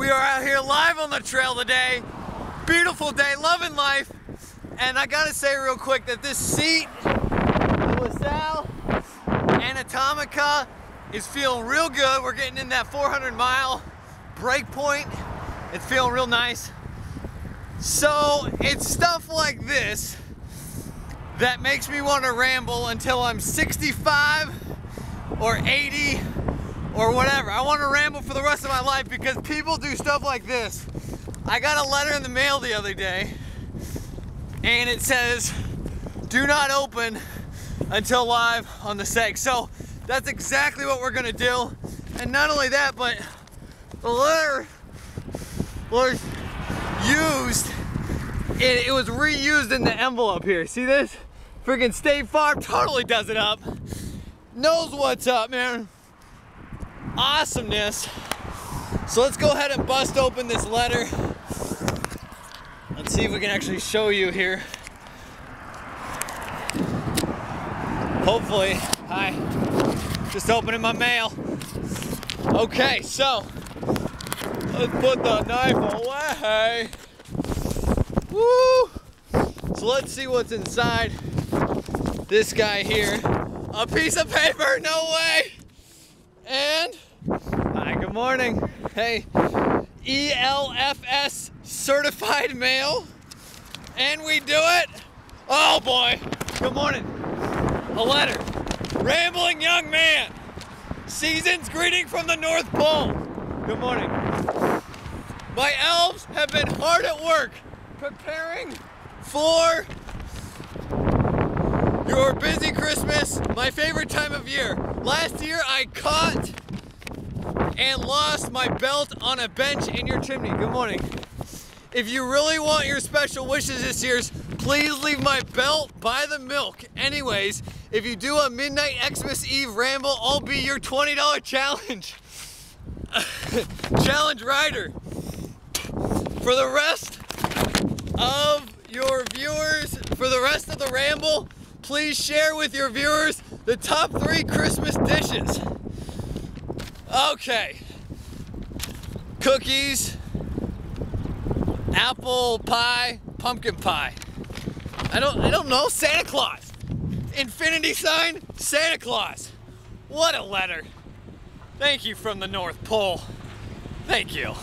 We are out here live on the trail today. Beautiful day, loving life. And I gotta say real quick that this seat, the LaSalle Anatomica, is feeling real good. We're getting in that 400 mile break point. It's feeling real nice. So it's stuff like this that makes me want to ramble until I'm 65 or 80 or whatever. I want to ramble for the rest of my life because people do stuff like this. I got a letter in the mail the other day and it says, do not open until live on the seg. So that's exactly what we're gonna do. And not only that, but the letter was used, it, it was reused in the envelope here. See this? Freaking State Farm totally does it up. Knows what's up, man. Awesomeness. So let's go ahead and bust open this letter. Let's see if we can actually show you here. Hopefully, hi, just opening my mail. Okay, so let's put the knife away. Woo! So let's see what's inside this guy here. A piece of paper, no way! And, good morning. Hey, ELFS certified mail. And we do it. Oh boy, good morning. A letter. Rambling young man. Season's greeting from the North Pole. Good morning. My elves have been hard at work preparing for your busy Christmas, my favorite time of year. Last year I caught and lost my belt on a bench in your chimney. Good morning. If you really want your special wishes this year, please leave my belt by the milk. Anyways, if you do a midnight Xmas Eve ramble, I'll be your $20 challenge. challenge rider. For the rest of your viewers, for the rest of the ramble, please share with your viewers the top three Christmas dishes. Okay. Cookies, apple pie, pumpkin pie. I don't I don't know, Santa Claus. Infinity sign, Santa Claus. What a letter. Thank you from the North Pole. Thank you.